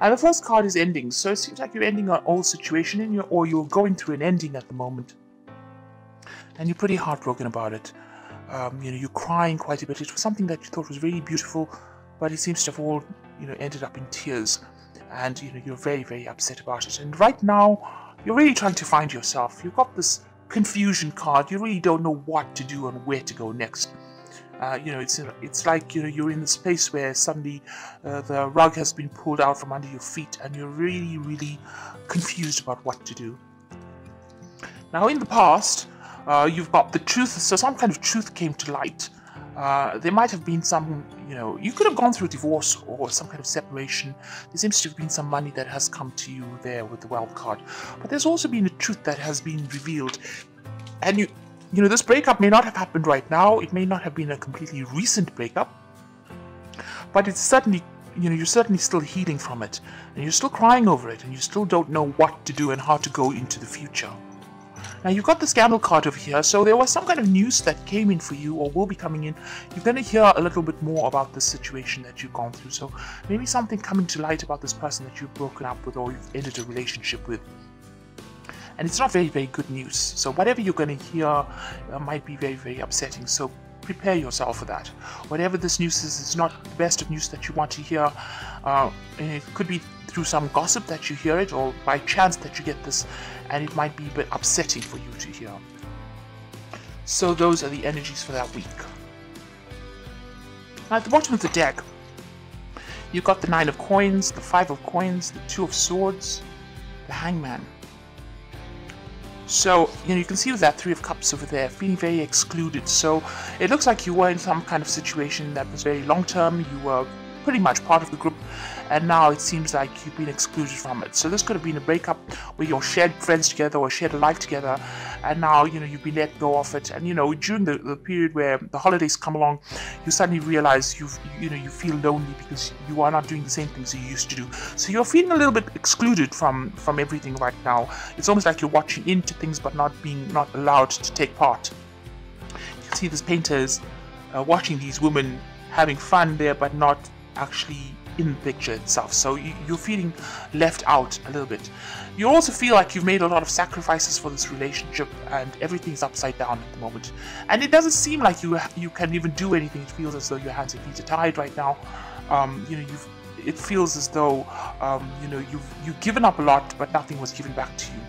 And the first card is endings, so it seems like you're ending an old situation, and you're, or you're going through an ending at the moment, and you're pretty heartbroken about it. Um, you know, you're crying quite a bit. It was something that you thought was really beautiful, but it seems to have all, you know, ended up in tears, and you know, you're very, very upset about it. And right now, you're really trying to find yourself. You've got this confusion card. You really don't know what to do and where to go next. Uh, you know, it's it's like you know you're in this space where suddenly uh, the rug has been pulled out from under your feet, and you're really, really confused about what to do. Now, in the past, uh, you've got the truth. So some kind of truth came to light. Uh, there might have been some, you know, you could have gone through a divorce or some kind of separation. There seems to have been some money that has come to you there with the wealth card, but there's also been a truth that has been revealed, and you you know, this breakup may not have happened right now, it may not have been a completely recent breakup, but it's certainly, you know, you're certainly still healing from it, and you're still crying over it, and you still don't know what to do and how to go into the future. Now, you've got the scandal card over here, so there was some kind of news that came in for you or will be coming in. You're going to hear a little bit more about the situation that you've gone through, so maybe something coming to light about this person that you've broken up with or you've ended a relationship with and it's not very very good news. So whatever you're going to hear uh, might be very very upsetting. So prepare yourself for that. Whatever this news is it's not the best of news that you want to hear. Uh, it could be through some gossip that you hear it or by chance that you get this and it might be a bit upsetting for you to hear. So those are the energies for that week. Now at the bottom of the deck you've got the nine of coins the five of coins the two of swords the hangman so, you know, you can see with that Three of Cups over there, feeling very excluded. So, it looks like you were in some kind of situation that was very long term. You were pretty much part of the group, and now it seems like you've been excluded from it. So this could have been a breakup where you shared friends together or shared a life together, and now you know you've been let go of it. And you know during the, the period where the holidays come along, you suddenly realize you you know you feel lonely because you are not doing the same things you used to do. So you're feeling a little bit excluded from from everything right now. It's almost like you're watching into things but not being not allowed to take part. You can see this painter is uh, watching these women having fun there but not actually in the picture itself. So you, are feeling left out a little bit. You also feel like you've made a lot of sacrifices for this relationship and everything's upside down at the moment. And it doesn't seem like you you can even do anything. It feels as though your hands and feet are tied right now. Um, you know, you've it feels as though um, you know you've you've given up a lot, but nothing was given back to you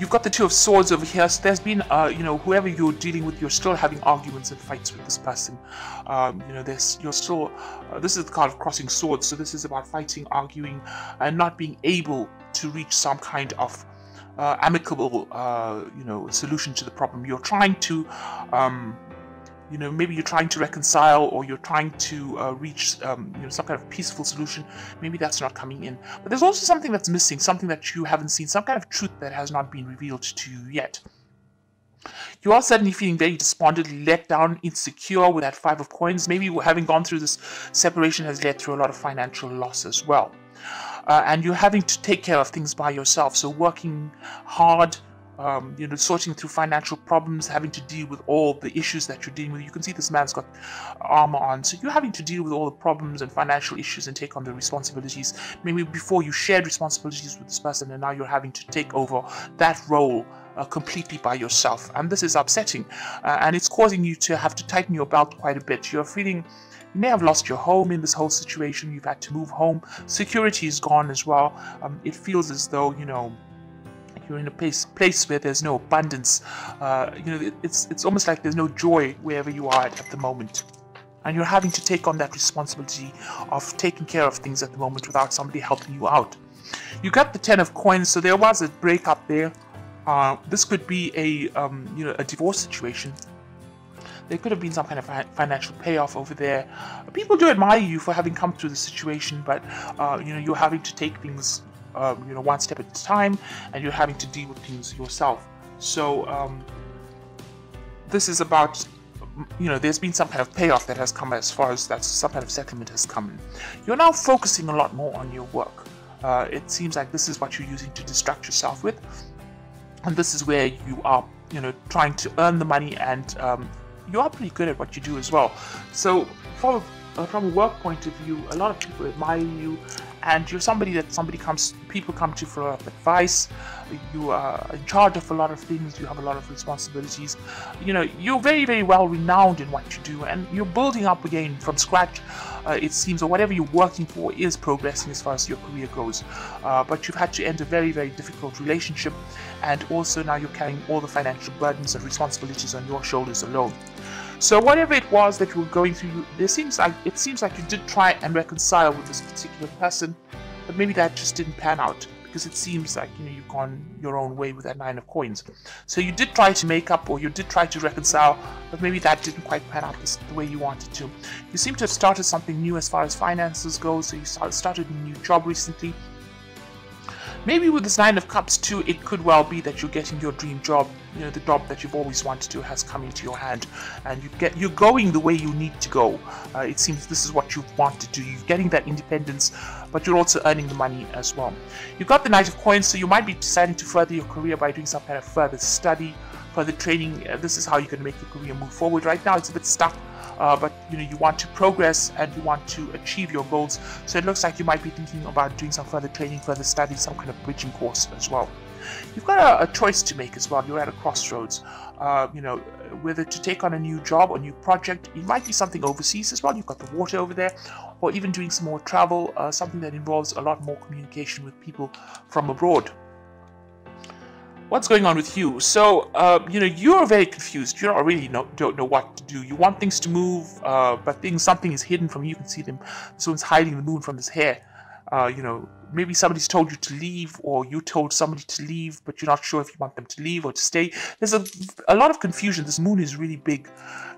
you've got the two of swords over here so there's been uh, you know whoever you're dealing with you're still having arguments and fights with this person. Um, you know there's you're still uh, this is the card of crossing swords so this is about fighting arguing and not being able to reach some kind of uh, amicable uh, you know solution to the problem. You're trying to um, you know maybe you're trying to reconcile or you're trying to uh, reach um, you know some kind of peaceful solution maybe that's not coming in but there's also something that's missing something that you haven't seen some kind of truth that has not been revealed to you yet you are suddenly feeling very despondent, let down, insecure with that five of coins. Maybe having gone through this separation has led through a lot of financial loss as well. Uh, and you're having to take care of things by yourself. So working hard, um, you know, sorting through financial problems, having to deal with all the issues that you're dealing with. You can see this man's got armor on, so you're having to deal with all the problems and financial issues and take on the responsibilities. Maybe before you shared responsibilities with this person, and now you're having to take over that role uh, completely by yourself, and this is upsetting, uh, and it's causing you to have to tighten your belt quite a bit. You're feeling you may have lost your home in this whole situation. You've had to move home. Security is gone as well. Um, it feels as though, you know, you're in a place place where there's no abundance. Uh, you know, it's it's almost like there's no joy wherever you are at, at the moment, and you're having to take on that responsibility of taking care of things at the moment without somebody helping you out. You got the ten of coins, so there was a breakup there. Uh, this could be a um, you know a divorce situation. There could have been some kind of financial payoff over there. People do admire you for having come through the situation, but uh, you know you're having to take things um, you know one step at a time and you're having to deal with things yourself. So um, this is about you know there's been some kind of payoff that has come as far as that some kind of settlement has come you're now focusing a lot more on your work. Uh, it seems like this is what you're using to distract yourself with and this is where you are you know trying to earn the money and um, you are pretty good at what you do as well. So uh, from a work point of view, a lot of people admire you, and you're somebody that somebody comes, people come to for advice. You are in charge of a lot of things. You have a lot of responsibilities. You know, you're very, very well renowned in what you do, and you're building up again from scratch. Uh, it seems, or whatever you're working for is progressing as far as your career goes. Uh, but you've had to end a very, very difficult relationship, and also now you're carrying all the financial burdens and responsibilities on your shoulders alone. So whatever it was that you were going through, it seems like it seems like you did try and reconcile with this particular person, but maybe that just didn't pan out because it seems like you know you've gone your own way with that nine of coins. So you did try to make up or you did try to reconcile, but maybe that didn't quite pan out the way you wanted to. You seem to have started something new as far as finances go. So you started a new job recently. Maybe with this Nine of Cups too, it could well be that you're getting your dream job. You know, the job that you've always wanted to has come into your hand, and you get you're going the way you need to go. Uh, it seems this is what you want to do. You're getting that independence, but you're also earning the money as well. You've got the Knight of Coins, so you might be deciding to further your career by doing some kind of further study, further training. Uh, this is how you can make your career move forward. Right now, it's a bit stuck uh, but you know you want to progress and you want to achieve your goals. So it looks like you might be thinking about doing some further training, further study, some kind of bridging course as well. You've got a, a choice to make as well. You're at a crossroads. Uh, you know whether to take on a new job or new project. It might be something overseas as well. You've got the water over there, or even doing some more travel, uh, something that involves a lot more communication with people from abroad what's going on with you? So, uh, you know, you're very confused. You don't really know, don't know what to do. You want things to move, uh, but things, something is hidden from you. You can see them. Someone's hiding the moon from his hair. Uh, you know, maybe somebody's told you to leave, or you told somebody to leave, but you're not sure if you want them to leave or to stay. There's a, a lot of confusion. This moon is really big.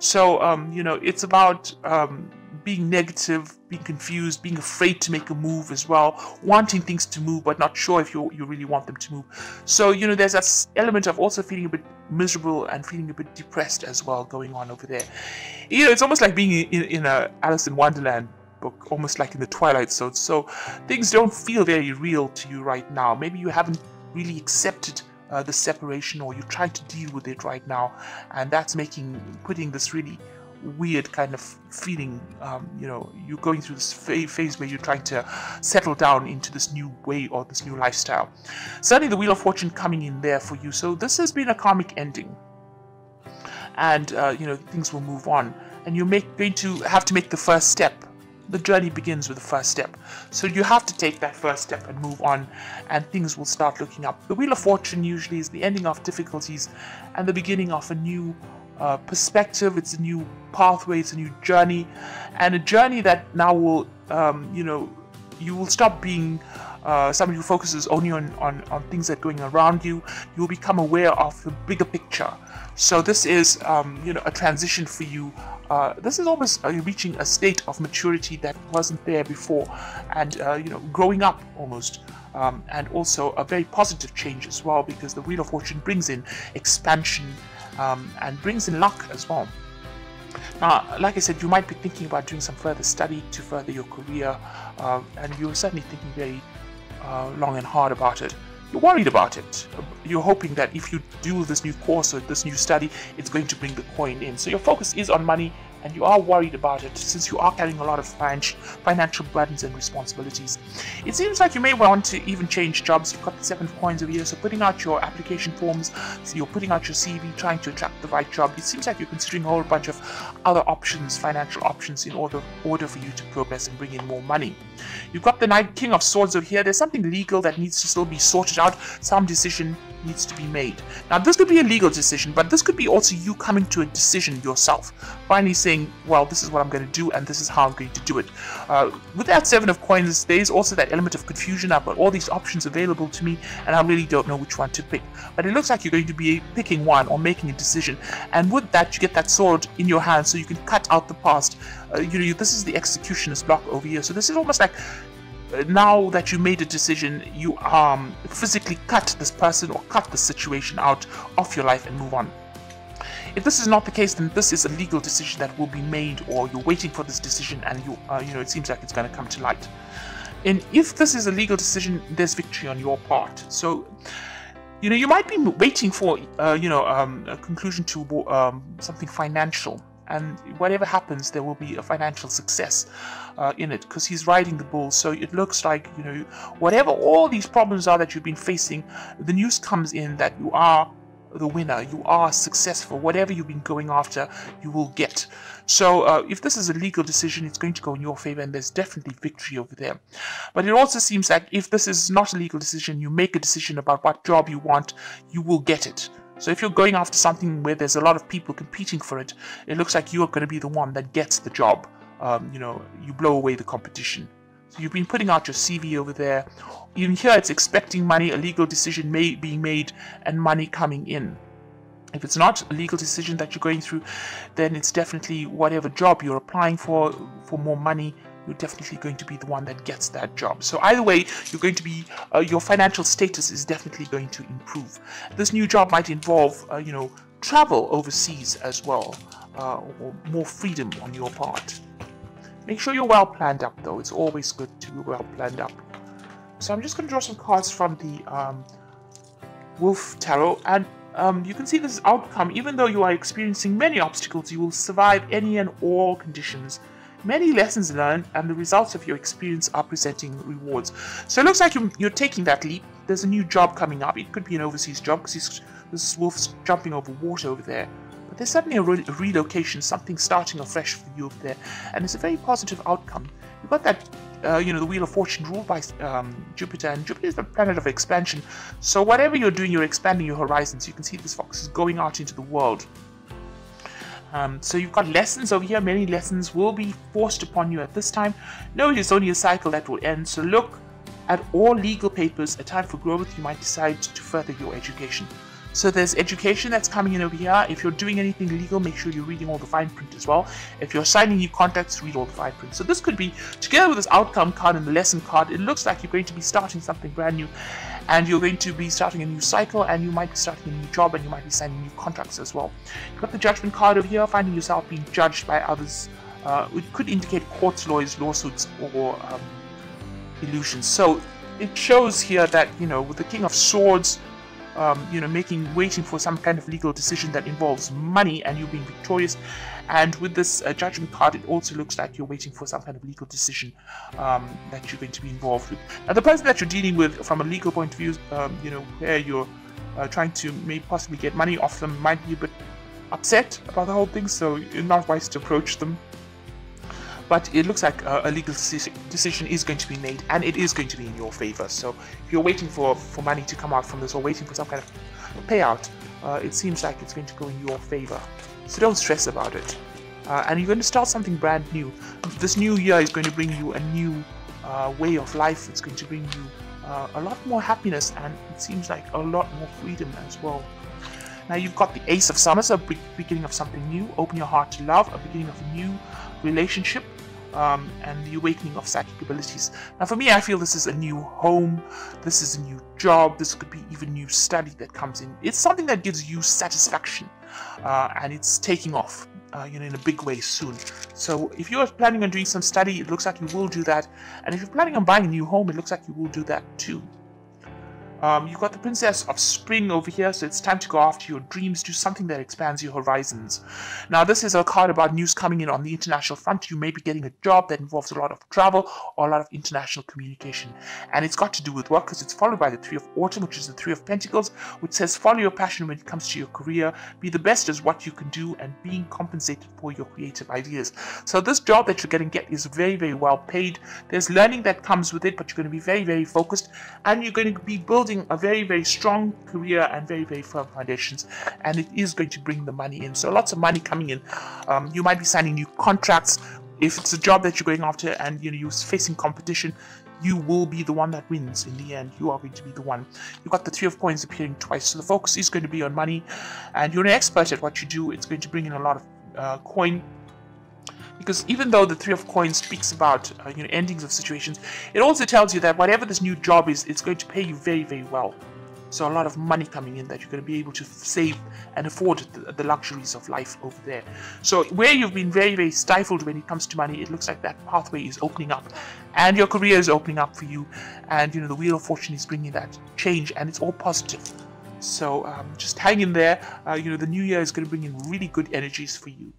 So, um, you know, it's about um, being negative, being confused, being afraid to make a move as well, wanting things to move but not sure if you you really want them to move. So you know, there's that element of also feeling a bit miserable and feeling a bit depressed as well going on over there. You know, it's almost like being in, in a Alice in Wonderland book, almost like in the Twilight Zone. So things don't feel very real to you right now. Maybe you haven't really accepted. Uh, the separation or you're trying to deal with it right now and that's making putting this really weird kind of feeling. Um, you know, you're going through this phase where you're trying to settle down into this new way or this new lifestyle. Certainly, the Wheel of Fortune coming in there for you. So this has been a karmic ending, and uh, you know things will move on, and you're make, going to have to make the first step. The journey begins with the first step. So you have to take that first step and move on, and things will start looking up. The Wheel of Fortune usually is the ending of difficulties and the beginning of a new uh, perspective, it's a new pathway, it's a new journey, and a journey that now will, um, you know, you will stop being uh, somebody who focuses only on, on, on things that are going around you. You will become aware of the bigger picture. So this is, um, you know, a transition for you. Uh, this is almost uh, reaching a state of maturity that wasn't there before, and uh, you know, growing up almost. Um, and also a very positive change as well because the Wheel of Fortune brings in expansion um, and brings in luck as well. Now, like I said, you might be thinking about doing some further study to further your career, uh, and you're certainly thinking very uh, long and hard about it. You're worried about it. You're hoping that if you do this new course or this new study, it's going to bring the coin in. So your focus is on money and you are worried about it since you are carrying a lot of financial burdens and responsibilities. It seems like you may want to even change jobs. You've got the seven coins over here, so putting out your application forms, so you're putting out your CV, trying to attract the right job. It seems like you're considering a whole bunch of other options, financial options, in order order for you to progress and bring in more money. You've got the Knight King of Swords over here. There's something legal that needs to still be sorted out. Some decision needs to be made. Now, this could be a legal decision, but this could be also you coming to a decision yourself. Finally saying, well, this is what I'm going to do, and this is how I'm going to do it. Uh, with that Seven of Coins, there is also that element of confusion. I've got all these options available to me, and I really don't know which one to pick. But it looks like you're going to be picking one or making a decision. And with that, you get that sword in your hand so you can cut out the past. Uh, you know, this is the executioner's block over here. So this is almost like now that you made a decision, you um, physically cut this person or cut the situation out of your life and move on. If this is not the case, then this is a legal decision that will be made, or you're waiting for this decision, and you, uh, you know, it seems like it's going to come to light. And if this is a legal decision, there's victory on your part. So, you know, you might be waiting for, uh, you know, um, a conclusion to um, something financial and whatever happens, there will be a financial success uh, in it because he's riding the bull. So it looks like you know whatever all these problems are that you've been facing, the news comes in that you are the winner, you are successful. Whatever you've been going after, you will get. So uh, if this is a legal decision, it's going to go in your favor, and there's definitely victory over there. But it also seems like if this is not a legal decision, you make a decision about what job you want, you will get it. So if you're going after something where there's a lot of people competing for it, it looks like you are going to be the one that gets the job. Um, you know, you blow away the competition. You've been putting out your CV over there. Even here, it's expecting money, a legal decision may, being made, and money coming in. If it's not a legal decision that you're going through, then it's definitely whatever job you're applying for, for more money, you're definitely going to be the one that gets that job. So either way, you're going to be, uh, your financial status is definitely going to improve. This new job might involve, uh, you know, travel overseas as well, uh, or more freedom on your part. Make sure you're well planned up though, it's always good to be well planned up. So I'm just going to draw some cards from the um, Wolf Tarot, and um, you can see this outcome. Even though you are experiencing many obstacles, you will survive any and all conditions Many lessons learned and the results of your experience are presenting rewards. So it looks like you're, you're taking that leap. There's a new job coming up. It could be an overseas job because this wolf's jumping over water over there. But there's certainly a, re relocation, something starting afresh for you up there. And it's a very positive outcome. You've got that uh, you know, the Wheel of Fortune ruled by um, Jupiter, and Jupiter is the planet of expansion. So whatever you're doing, you're expanding your horizons. You can see this fox is going out into the world. Um, so you've got lessons over here. Many lessons will be forced upon you at this time. No, it is only a cycle that will end. So look at all legal papers. A time for growth. You might decide to further your education. So there's education that's coming in over here. If you're doing anything legal, make sure you're reading all the fine print as well. If you're signing new contracts, read all the fine print. So this could be, together with this outcome card and the lesson card, it looks like you're going to be starting something brand new and you're going to be starting a new cycle and you might be starting a new job and you might be signing new contracts as well. You've got the judgment card over here, finding yourself being judged by others. Uh, it could indicate courts, lawyers, lawsuits, or um, illusions. So it shows here that, you know, with the King of Swords, um, you know, making, waiting for some kind of legal decision that involves money and you being victorious. And with this uh, judgment card, it also looks like you're waiting for some kind of legal decision um, that you're going to be involved with. Now, the person that you're dealing with from a legal point of view, um, you know, where you're uh, trying to maybe possibly get money off them might be a bit upset about the whole thing, so not wise to approach them but it looks like a, legal decision is going to be made and it is going to be in your favor. So if you're waiting for, for money to come out from this or waiting for some kind of payout, uh, it seems like it's going to go in your favor. So don't stress about it. Uh, and you're going to start something brand new. This new year is going to bring you a new uh, way of life. It's going to bring you uh, a lot more happiness and it seems like a lot more freedom as well. Now you've got the Ace of Summers, a beginning of something new. Open your heart to love, a beginning of a new relationship um, and the awakening of psychic abilities. Now, for me, I feel this is a new home, this is a new job, this could be even new study that comes in. It's something that gives you satisfaction, uh, and it's taking off. Uh, you know, in a big way soon. So if you're planning on doing some study, it looks like you will do that. And if you're planning on buying a new home, it looks like you will do that too. Um, you've got the Princess of Spring over here, so it's time to go after your dreams, do something that expands your horizons. Now, this is a card about news coming in on the international front. You may be getting a job that involves a lot of travel or a lot of international communication. And it's got to do with work because it's followed by the Three of Autumn, which is the Three of Pentacles, which says follow your passion when it comes to your career, be the best as what you can do, and being compensated for your creative ideas. So this job that you're going to get is very, very well paid. There's learning that comes with it, but you're going to be very, very focused, and you're going to be building building a very, very strong career and very, very firm foundations, and it is going to bring the money in. So lots of money coming in. Um, you might be signing new contracts. If it's a job that you're going after and you know you're facing competition, you will be the one that wins in the end. You are going to be the one. You've got the Three of Coins appearing twice, so the focus is going to be on money, and you're an expert at what you do. It's going to bring in a lot of uh, coin because even though the Three of Coins speaks about uh, you know endings of situations, it also tells you that whatever this new job is, it's going to pay you very very well. So a lot of money coming in that you're going to be able to save and afford the, the, luxuries of life over there. So where you've been very very stifled when it comes to money, it looks like that pathway is opening up, and your career is opening up for you, and you know the Wheel of Fortune is bringing that change, and it's all positive. So um, just hang in there. Uh, you know the new year is going to bring in really good energies for you.